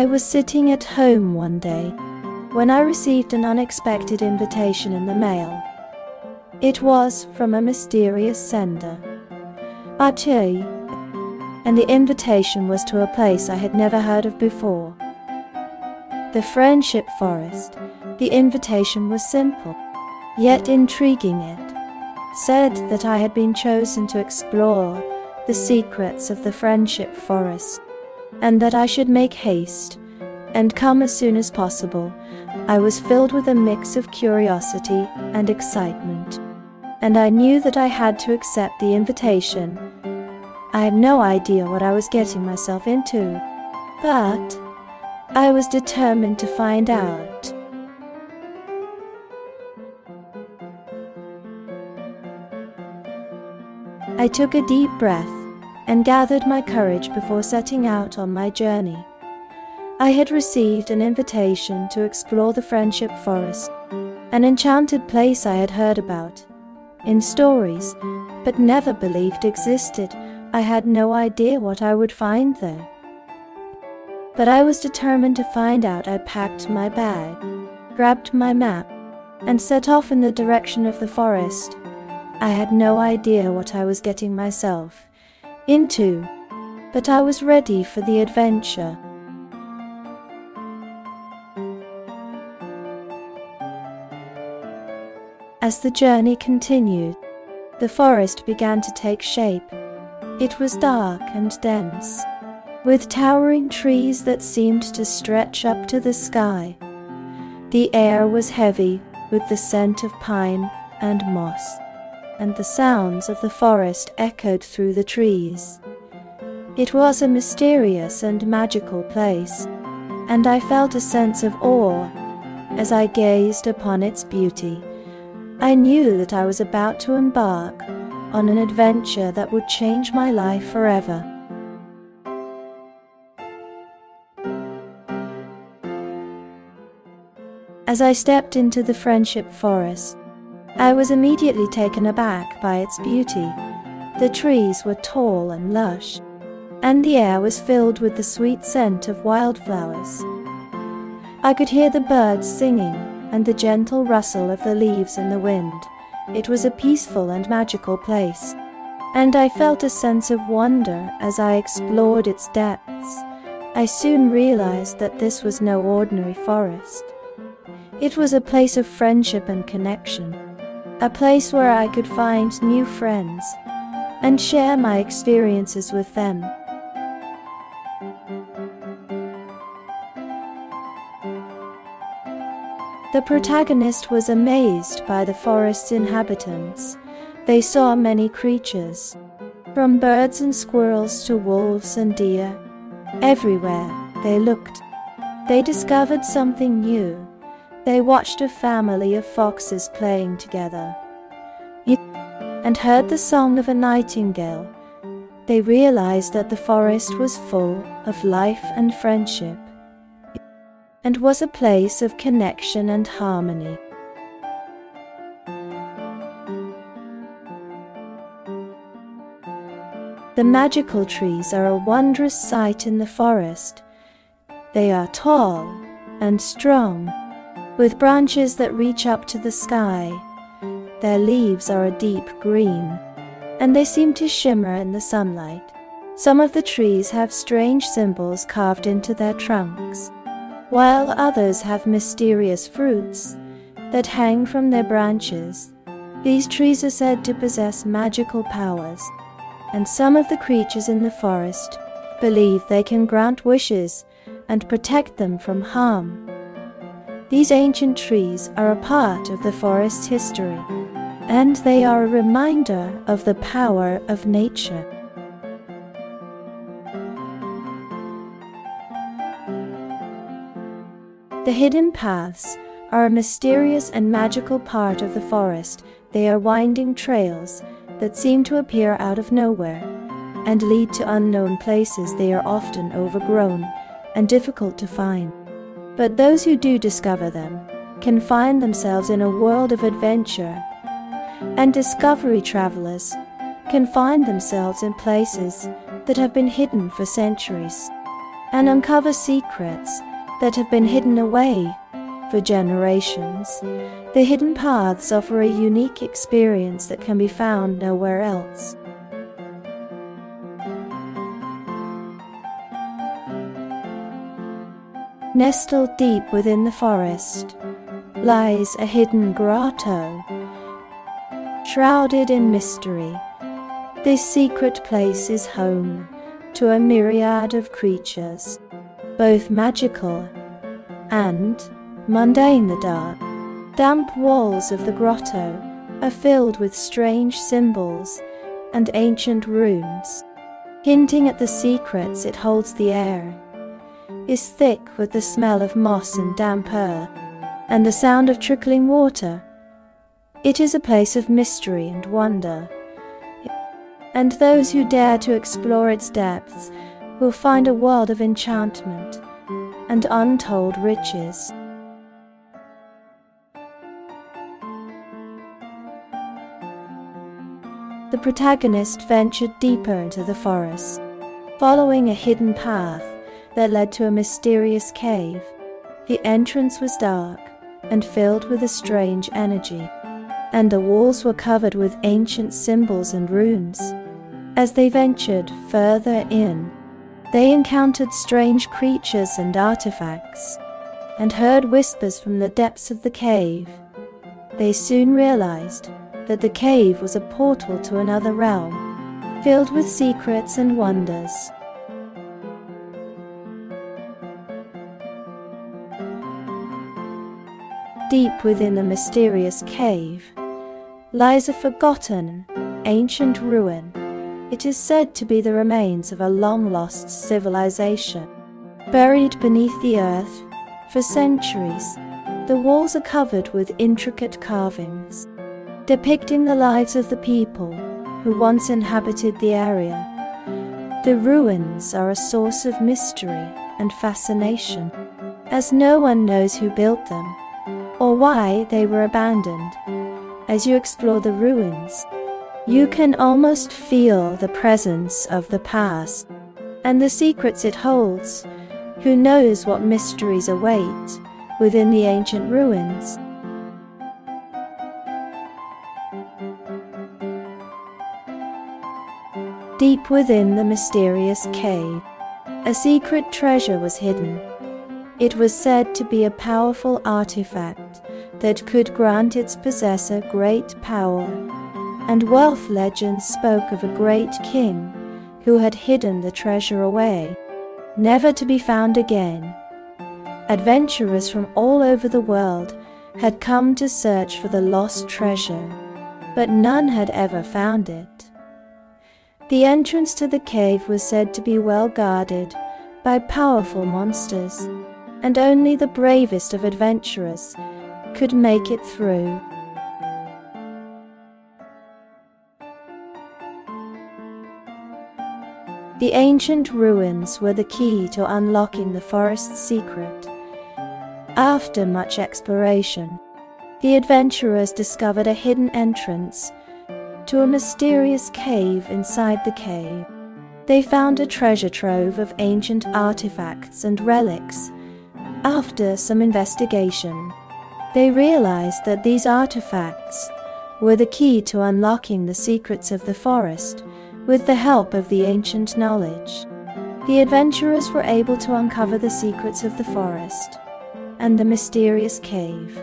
I was sitting at home one day when I received an unexpected invitation in the mail. It was from a mysterious sender. Accueil, and the invitation was to a place I had never heard of before. The Friendship Forest. The invitation was simple, yet intriguing it. Said that I had been chosen to explore the secrets of the Friendship Forest, and that I should make haste and come as soon as possible. I was filled with a mix of curiosity and excitement, and I knew that I had to accept the invitation. I had no idea what I was getting myself into, but I was determined to find out. I took a deep breath and gathered my courage before setting out on my journey. I had received an invitation to explore the Friendship Forest, an enchanted place I had heard about in stories, but never believed existed. I had no idea what I would find there. But I was determined to find out. I packed my bag, grabbed my map, and set off in the direction of the forest. I had no idea what I was getting myself into, but I was ready for the adventure. As the journey continued, the forest began to take shape. It was dark and dense, with towering trees that seemed to stretch up to the sky. The air was heavy with the scent of pine and moss and the sounds of the forest echoed through the trees. It was a mysterious and magical place, and I felt a sense of awe as I gazed upon its beauty. I knew that I was about to embark on an adventure that would change my life forever. As I stepped into the Friendship Forest, I was immediately taken aback by its beauty. The trees were tall and lush, and the air was filled with the sweet scent of wildflowers. I could hear the birds singing and the gentle rustle of the leaves in the wind. It was a peaceful and magical place, and I felt a sense of wonder as I explored its depths. I soon realized that this was no ordinary forest. It was a place of friendship and connection a place where I could find new friends and share my experiences with them. The protagonist was amazed by the forest's inhabitants. They saw many creatures, from birds and squirrels to wolves and deer. Everywhere they looked, they discovered something new they watched a family of foxes playing together and heard the song of a nightingale. They realized that the forest was full of life and friendship and was a place of connection and harmony. The magical trees are a wondrous sight in the forest. They are tall and strong with branches that reach up to the sky. Their leaves are a deep green, and they seem to shimmer in the sunlight. Some of the trees have strange symbols carved into their trunks, while others have mysterious fruits that hang from their branches. These trees are said to possess magical powers, and some of the creatures in the forest believe they can grant wishes and protect them from harm. These ancient trees are a part of the forest's history, and they are a reminder of the power of nature. The hidden paths are a mysterious and magical part of the forest. They are winding trails that seem to appear out of nowhere and lead to unknown places. They are often overgrown and difficult to find. But those who do discover them can find themselves in a world of adventure, and discovery travelers can find themselves in places that have been hidden for centuries. and uncover secrets that have been hidden away for generations. The hidden paths offer a unique experience that can be found nowhere else. Nestled deep within the forest lies a hidden grotto. Shrouded in mystery, this secret place is home to a myriad of creatures, both magical and mundane. The dark, damp walls of the grotto are filled with strange symbols and ancient runes, hinting at the secrets it holds. The air is thick with the smell of moss and damp earth, and the sound of trickling water. It is a place of mystery and wonder, and those who dare to explore its depths will find a world of enchantment and untold riches. The protagonist ventured deeper into the forest, following a hidden path that led to a mysterious cave. The entrance was dark and filled with a strange energy, and the walls were covered with ancient symbols and runes. As they ventured further in, they encountered strange creatures and artifacts, and heard whispers from the depths of the cave. They soon realized that the cave was a portal to another realm, filled with secrets and wonders. Deep within a mysterious cave lies a forgotten, ancient ruin. It is said to be the remains of a long lost civilization. Buried beneath the earth for centuries, the walls are covered with intricate carvings, depicting the lives of the people who once inhabited the area. The ruins are a source of mystery and fascination, as no one knows who built them or why they were abandoned. As you explore the ruins, you can almost feel the presence of the past and the secrets it holds. Who knows what mysteries await within the ancient ruins? Deep within the mysterious cave, a secret treasure was hidden. It was said to be a powerful artifact that could grant its possessor great power, and wealth legends spoke of a great king who had hidden the treasure away, never to be found again. Adventurers from all over the world had come to search for the lost treasure, but none had ever found it. The entrance to the cave was said to be well guarded by powerful monsters and only the bravest of adventurers could make it through. The ancient ruins were the key to unlocking the forest's secret. After much exploration, the adventurers discovered a hidden entrance to a mysterious cave inside the cave. They found a treasure trove of ancient artifacts and relics after some investigation, they realized that these artifacts were the key to unlocking the secrets of the forest with the help of the ancient knowledge. The adventurers were able to uncover the secrets of the forest and the mysterious cave.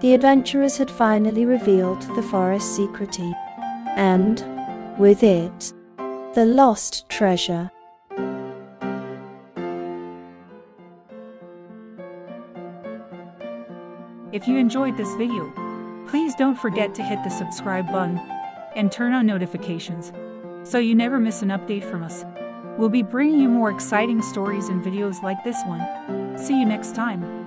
The adventurers had finally revealed the forest's secret, and, with it, the lost treasure. If you enjoyed this video, please don't forget to hit the subscribe button and turn on notifications so you never miss an update from us. We'll be bringing you more exciting stories and videos like this one. See you next time.